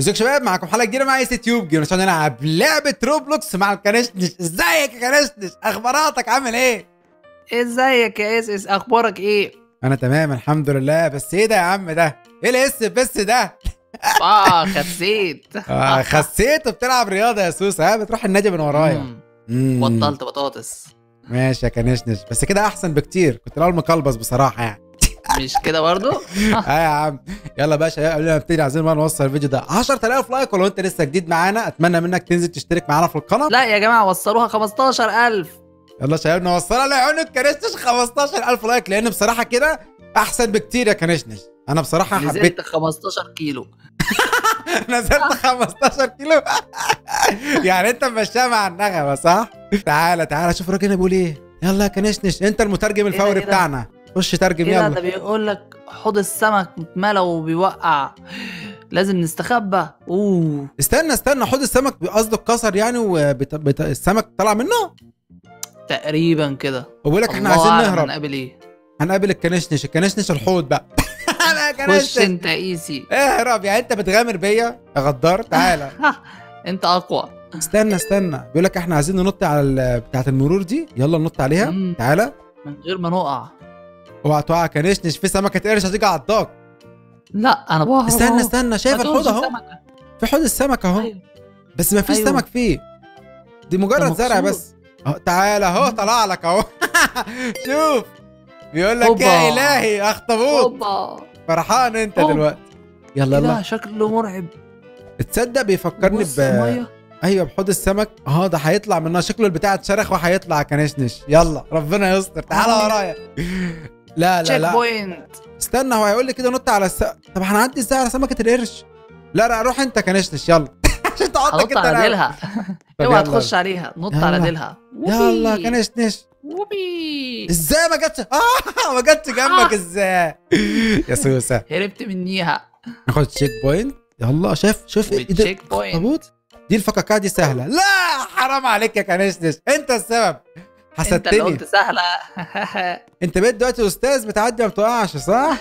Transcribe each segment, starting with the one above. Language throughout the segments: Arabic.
ازيك يا شباب معاكم حلقة جديدة مع ايس تيوب جينا عشان نلعب لعبه Roblox مع الكنشنش إزيك يا كنشنش أخباراتك عامل إيه؟ إزيك يا اس اس أخبارك إيه؟ أنا تمام الحمد لله. بس إيه ده يا عم ده؟ إيه الاس بس ده؟ آه خسيت. آه خسيت وبتلعب رياضة يا سوسه ها بتروح النادي من ورايا. بطلت بطاطس. ماشي يا كنشنش بس كده أحسن بكتير. كنت الأول مقلبص بصراحة يعني. مش كده برضو؟ آه يا عم. يلا باشا يا قبل ما نبتدي. عايزين بقى نوصل الفيديو ده. 10000 like ولو انت لسه جديد معانا اتمنى منك تنزل تشترك معانا في القناة. لا يا جماعة وصلوها 15000 يلا شباب نوصلها. لعيون الكنشنش 15000 like لأن بصراحة كده أحسن بكتير يا كنشنش أنا بصراحة حبيت نزلت 15 كيلو. نزلت 15 كيلو. يعني أنت ماشيها مع النغمة صح؟ تعالى تعالى شوف الراجل هنا بيقول إيه. يلا يا كنشنش أنت المترجم ده، الفوري ده؟ بتاعنا. خش ترجم يلا. ده بيقول لك حوض السمك متملى وبيوقع. لازم نستخبى. أوه. استنى استنى حوض السمك قصده اتكسر يعني والسمك طلع منه؟ تقريبا كده. وبيقول لك إحنا عايزين نهرب. هنقابل إيه. هنقابل الكنشنش الكنشنش الحوض بقى. خش أنت إيسي. اهرب. يعني أنت بتغامر بيا؟ يا غدار تعالى. أنت أقوى. استنى استنى. بيقول لك إحنا عايزين ننط على بتاعة المرور دي. يلا ننط عليها. تعالى. من غير ما نقع. اوعى تقع كنشنش. في سمكة قرش هتيجي عضاك لا أنا بهرب استنى. استنى شايف الحوض أهو. في حوض السمك أهو. أيوة. بس ما فيش أيوة. سمك فيه. دي مجرد زرع. بس. أهو تعالى أهو طلع لك أهو. شوف. بيقول لك. يا إلهي أخطبوط. فرحان أنت أوه. دلوقتي. يلا يلا. شكله مرعب. تصدق بيفكرني ب. أيوه بحوض السمك. آه ده هيطلع منها شكله البتاع اتشرخ وهيطلع كنشنش. يلا ربنا يستر. تعالى. ورايا. لا لا تشيك لا. بوينت استنى هو هيقول لي كده نط على الس... طب هنعدي إزاي على سمكة القرش؟ لا لا روح انت كنشنش يلا. عشان تقعد كده على. ديلها. اوعى. تخش عليها. نط. على ديلها. يلا. كنشنش وبي. إزاي ما جاتش؟ آه ما جاتش جنبك إزاي؟ يا سوسة. هربت منيها ناخد تشيك بوينت يلا شاف شوف إيه ده وتشيك بوينت دي الفكاكه دي سهلة. لا حرام عليك يا كنشنش انت السبب. انت حسدتني. قلت سهلة. انت بقيت دلوقتي أستاذ بتعدي ما بتقعش صح؟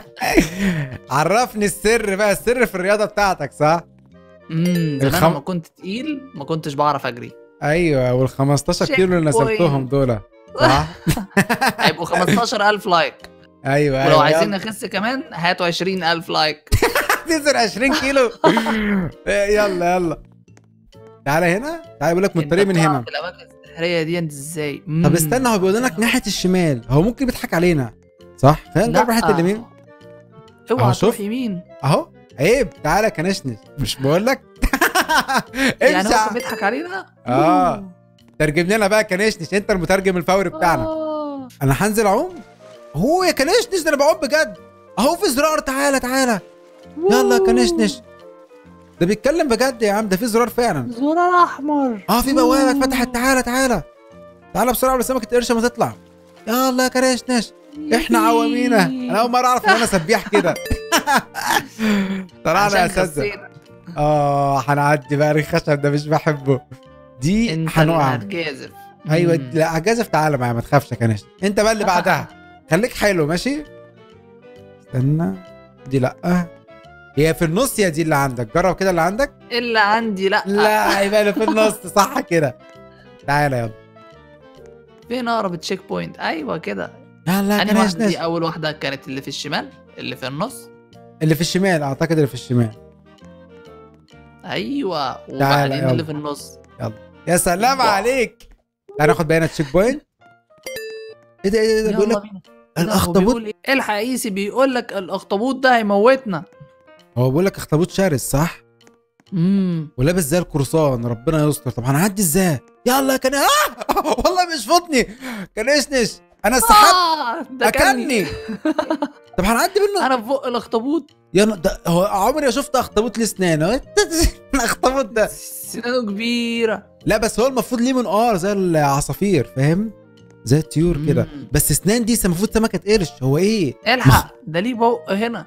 عرفني السر بقى السر في الرياضة بتاعتك صح؟ امم الخم- لما كنت تقيل ما كنتش بعرف أجري. أيوه وال 15 كيلو اللي نزلتهم. دول صح؟ هيبقوا 15000 like أيوه ولو أيوة. عايزين نخس كمان هاتوا 20000 like تنزل 20 كيلو. يلا يلا. تعالى هنا. تعالى بيقول لك من انت الطريق من هنا. السحريه دي إزاي؟ طب. استنى هو بيقول لك ناحية الشمال. هو ممكن بيضحك علينا صح؟ خلينا نجرب. ناحيه اليمين اوعى. تروح يمين. أهو. عيب. تعالى كنشنش. مش بقول لك. يعني هو كان بيضحك علينا؟ آه. ترجم لنا بقى كنشنش. انت المترجم الفوري بتاعنا. آه. أنا هنزل أعوم؟ هو يا كنشنش ده أنا بعوم بجد. أهو في زرار. تعالى تعالى. يلا يا كنشنش. ده بيتكلم بجد يا عم ده في زرار فعلا. زرار أحمر. آه في بوابة اتفتحت. تعالى تعالى تعالى بسرعة قبل سمكة القرش ما تطلع. يلا يا كنشنش إحنا عوامينا. أنا أول مرة أعرف إن أنا سبيح كده. طلعنا يا خسينا. آه هنعدي بقى. الخشب ده مش بحبه. دي هنقع. هتجازف. أيوه. لا هجازف تعالى معايا ما تخافش يا كنشنش أنت بقى اللي بعدها. خليك حلو ماشي؟ استنى. دي لأ. هي في النص يا دي اللي عندك. جرب كده اللي عندك. الا عندي لا. لا يبقى اللي في النص. صح كده. تعالى يلا. فين أقرب checkpoint أيوه كده. يلا يا أنهي واحدة دي؟ أول واحدة كانت اللي في الشمال اللي في النص. اللي في الشمال. أعتقد اللي في الشمال. أيوه. وبعدين يلا. اللي في النص. يا سلام واو. عليك. تعالى ناخد بقى تشيك بوينت إيه ده إيه ده بيقول يلا لك إيه الأخطبوط. بيقول إيه؟ الحق يا بيقول لك الأخطبوط ده هيموتنا. هو بيقول لك اخطبوط شرس صح؟ امم ولابس زي القرصان ربنا يستر. طب هنعدي إزاي؟ يلا يا كان آه! والله مش فوتني كنشنش أنا السحاب آه ده أكلني. طب هنعدي منه؟ أنا في بق الاخطبوط. يا ن- ده هو عمري ما شفت أخطبوط ليه اسنان الأخطبوط ده. سنانه كبيرة. لا بس هو المفروض ليه منقار زي العصافير فاهم؟ زي الطيور كده. بس اسنان دي المفروض سمكة قرش. هو إيه؟ الحق. ده ليه بق هنا.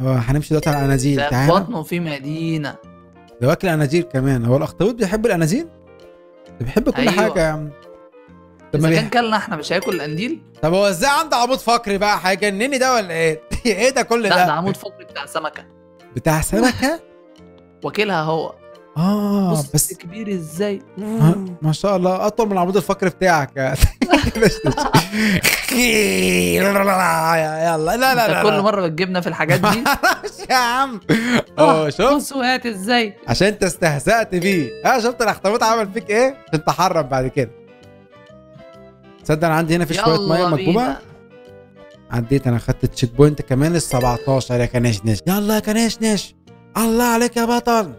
آه هنمشي دلوقتي على الاناجيل ده في تعالى. بطنه في مدينة. ده واكل اناجيل كمان. هو الأخطبوط بيحب الاناجيل ده بيحب كل أيوة. حاجة يا عم. طب ما اذا بيح- كان كلنا إحنا مش هياكل القنديل طب هو إزاي عنده عمود فقري بقى؟ هيجنني ده ولا إيه؟ إيه ده كل لا ده؟ ده عمود فقري بتاع سمكة. بتاع سمكة؟ واكلها هو. آه بص بس كبير إزاي؟ ما- ما شاء الله أطول من العمود الفقري بتاعك. يلا لا لا لا كل. مرة بتجيبنا في الحاجات دي؟ يا عم. آه شوف بص وقعت إزاي؟ عشان انت استهزأت بيه. ها شفت الاخطبوط عمل فيك إيه؟ عشان تحرم بعد كده. تصدق أنا عندي هنا في شوية مية مكبوبة؟ عديت أنا خدت checkpoint كمان ال 17 يا كنشنش. يلا يا كنشنش. الله عليك يا بطل.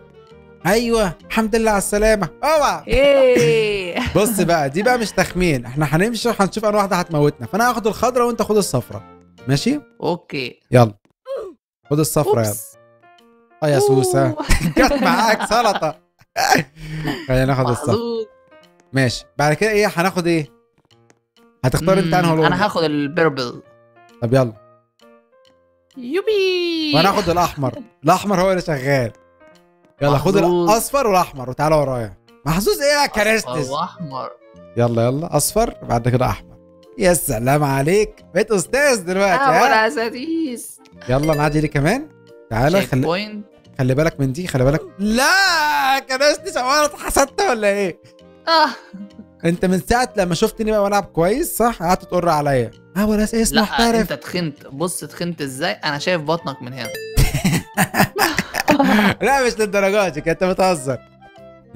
أيوه الحمد لله على السلامة. أوعى. إيه. بص بقى دي بقى مش تخمين. إحنا هنمشي وهنشوف أنا واحدة هتموتنا. فأنا هاخد الخضرة وأنت خد الصفرة. ماشي؟ Okay. يلا. خد الصفرة يلا. آه يا سوسة. جت معاك سلطة. خلينا ناخد الصفرة. ماشي. بعد كده إيه؟ هناخد إيه؟ هتختار أنت أنهي لون أنا هاخد ال purple. طب يلا. يوبي. وأنا هاخد الأحمر. الأحمر هو اللي شغال. يلا خد. الاصفر والاحمر وتعالى ورايا محظوظ إيه يا كريستس؟ احمر يلا يلا. أصفر بعد كده أحمر. يا سلام عليك. بقيت أستاذ دلوقتي ها؟ اساتيس يلا نعدي دي كمان. تعالى خلي خلي بالك من دي خلي بالك. لا كريستس هو أنا اتحسدت ولا إيه؟ آه. أنت من ساعة لما شفتني بقى بلعب كويس صح؟ قعدت تقر عليا. آه ولا لا محترف. أنت تخنت بص تخنت إزاي؟ أنا شايف بطنك من هنا. لا مش للدرجات دي انت بتهزر.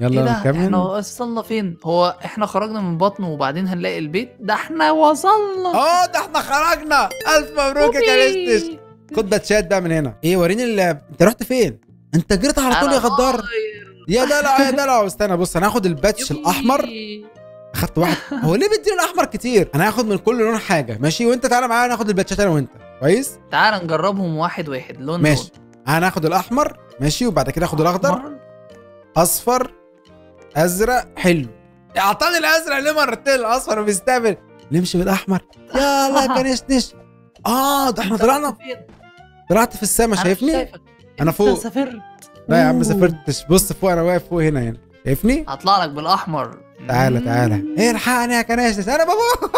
يلا ده نكمل. إحنا وصلنا فين؟ هو إحنا خرجنا من بطنه وبعدين هنلاقي البيت؟ ده إحنا وصلنا. آه ده إحنا خرجنا. ألف مبروك يا كاليستس. خد badgeات بقى من هنا. إيه وريني ال... انت رحت فين؟ انت جريت على طول يا غدار. يا دلع يا دلع. استنى بص أنا هاخد ال badge يوبي. الأحمر. أخدت واحد. هو ليه بيديني الأحمر كتير؟ أنا هاخد من كل لون حاجة. ماشي وأنت تعالى معايا ناخد ال badgeات أنا وأنت. كويس؟ تعال نجربهم واحد واحد لون ماشي. أنا هاخد الأحمر. ماشي وبعد كده آخد. الأخضر. أصفر. أزرق. حلو. أعطاني الأزرق ليه مرتين؟ الأصفر وبيستقبل نمشي بالأحمر. يلا كنشنش آه ده إحنا طلعنا؟ طلعت في السما شايفني؟ أنت فوق. سافرت. لا يا عم. سافرتش. بص فوق أنا واقف فوق هنا هنا شايفني؟ هطلع لك بالأحمر. تعالى تعالى. إيه الحقني يا كناشنس أنا بموت.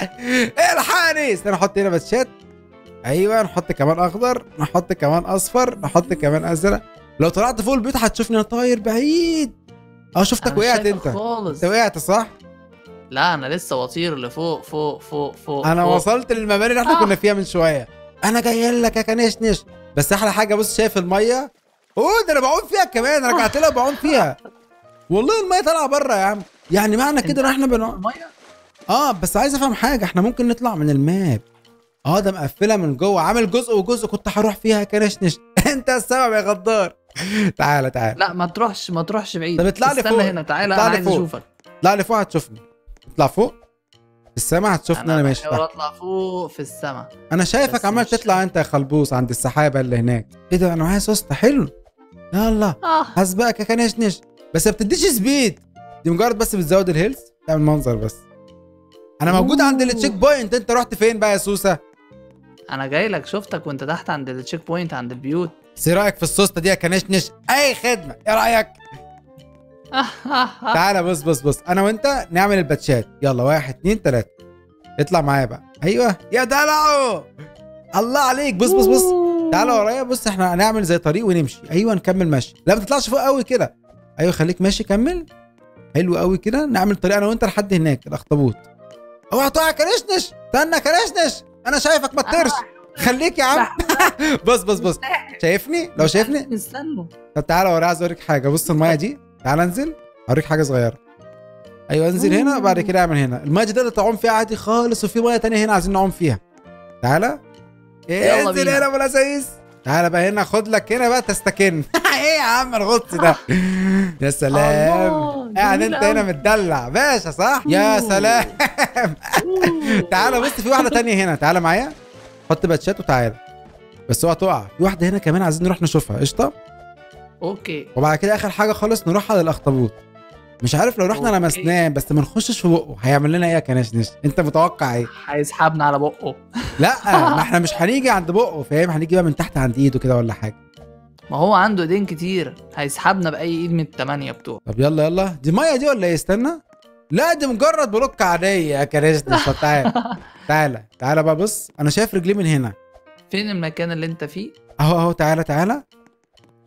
إيه الحقني. استنى أحط هنا باتشات أيوه نحط كمان أخضر نحط كمان أصفر نحط كمان أزرق. لو طلعت فوق البيت هتشوفني أنا طاير بعيد. أه شفتك وقعت أنت. خالص. أنت وقعت صح؟ لا أنا لسه بطير لفوق فوق فوق فوق أنا فوق. وصلت للمباني اللي إحنا آه. كنا فيها من شوية. أنا جاي لك يا كنشنش بس أحلى حاجة بص شايف المية. أوه ده أنا بعوم فيها كمان. رجعت لها بعوم فيها. والله المية طالعة بره يا عم. يعني معنى كده إن إحنا بنعوم آه بس عايز أفهم حاجة. إحنا ممكن نطلع من الماب. آه ده مقفلة من جوه عامل جزء وجزء كنت هروح فيها كنشنش. انت السبب يا غدار. تعالى تعالى. لا ما تروحش ما تروحش بعيد. طب اطلع لي استنى فوق. هنا تعالى أنا عايز. أشوفك. اطلع لي فوق هتشوفني. اطلع فوق. في السما هتشوفني أنا ماشي بحاول تحت. أطلع فوق في السماء. أنا شايفك عمال تطلع أنت يا خلبوس عند السحابة اللي هناك. إيه ده؟ أنا معايا سوسته حلو. يلا. آه. هسبقك يا كنشنش. بس ما بتديش speed. دي مجرد بس بتزود ال health تعمل منظر بس. أنا موجود عند. ال checkpoint. أنت رحت فين بقى يا سوسة؟ أنا جاي لك شفتك وأنت تحت عند التشيك بوينت عند البيوت. إيه رأيك في السوسته دي يا كنشنش أي خدمة. إيه رأيك؟ تعالى بص بص بص. أنا وأنت نعمل ال badgeات. يلا واحد اتنين تلاتة. اطلع معايا بقى. أيوه. يا دلعو! الله عليك. بص بص بص. تعالى ورايا. بص إحنا هنعمل زي طريق ونمشي. أيوه نكمل مشي. لا ما تطلعش فوق قوي كده. أيوه خليك ماشي كمل. حلو قوي كده. نعمل طريق أنا وأنت لحد هناك الأخطبوط. أوعى تقع كرشنش استنى كرشنش أنا شايفك ما تطيرش. خليك يا عم. بص بص بص. شايفني؟ لو شايفني؟ استنوا طب تعالى ورايا عايز أوريك حاجة. بص المايه دي تعالى أنزل أوريك حاجة صغيرة. أيوه أنزل هنا وبعد كده أعمل هنا. المايه دي تقدر تعوم فيها عادي خالص وفي مايه تانية هنا عايزين نعوم فيها. تعالى. انزل. هنا يا أبو لذيذ تعالى بقى هنا خد لك هنا بقى تستكن. إيه يا عم الغطس ده؟ يا سلام. قاعد جميل انت هنا. متدلع. باشا صح؟ يا. سلام. تعالى بص في واحدة تانية هنا. تعالى معايا. حط باتشات وتعالى. بس اوعى تقع. في واحدة هنا كمان عايزين نروح نشوفها. قشطة؟ أوكي. وبعد كده آخر حاجة خالص نروح على الاخطبوط مش عارف لو رحنا. لمسناه بس ما نخشش في بقه. هيعمل لنا إيه يا كنشنش أنت متوقع إيه؟ هيسحبنا على بقه. لا ما إحنا مش هنيجي عند بقه فاهم؟ هنيجي بقى من تحت عند إيده كده ولا حاجة. ما هو عنده إيدين كتير. هيسحبنا بأي إيد من التمانية بتوعه. طب يلا يلا. دي مية دي ولا إيه؟ استنى. لا دي مجرد بلوك عادية يا كنشنش تعالى تعالى تعالى بقى. بص أنا شايف رجليه من هنا. فين المكان اللي أنت فيه؟ أهو أهو. تعالى تعالى.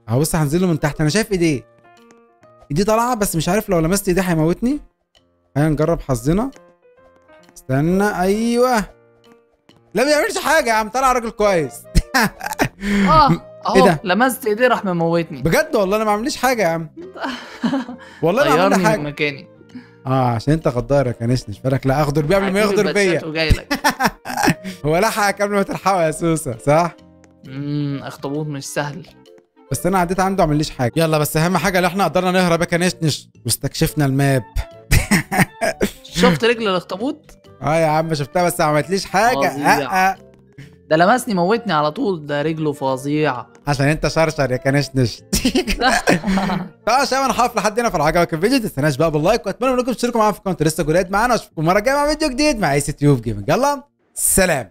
أهو بص هنزله من تحت. أنا شايف إيديه. ايديه طالعة بس مش عارف لو لمست ايديه هيموتني. خلينا نجرب حظنا. استنى أيوه. لا ما بيعملش حاجة يا عم طلع راجل كويس. آه إيه اهو ده؟ لمست ايديه راح مموتني. بجد والله أنا ما عمليش حاجة يا عم. والله ما من حاجة. مكاني. آه عشان أنت غدار كنشنش بالك لا أغدر بيه قبل ما يغدر الباتشات بيا هو لحقك قبل ما تلحقه يا سوسة صح؟ امم أخطبوط مش سهل. بس أنا عديت عنده ما عمليش حاجة. يلا بس أهم حاجة اللي إحنا قدرنا نهرب يا كنشنش واستكشفنا الماب. شفت رجل الاخطبوط؟ آه يا عم شفتها بس ما عملتليش حاجة. آه آه. ده لمسني موتني على طول. ده رجله فظيعه عشان أنت شرشر يا كنشنش طبعا شباب أنا هقف لحد هنا في عجبك الفيديو ما تنساش بقى بال like وأتمنى إنكم تشتركوا معانا في القناة. لسه جداد معانا اشوفكم مره جاية مع فيديو جديد مع ايس تيوب Gaming يلا سلام.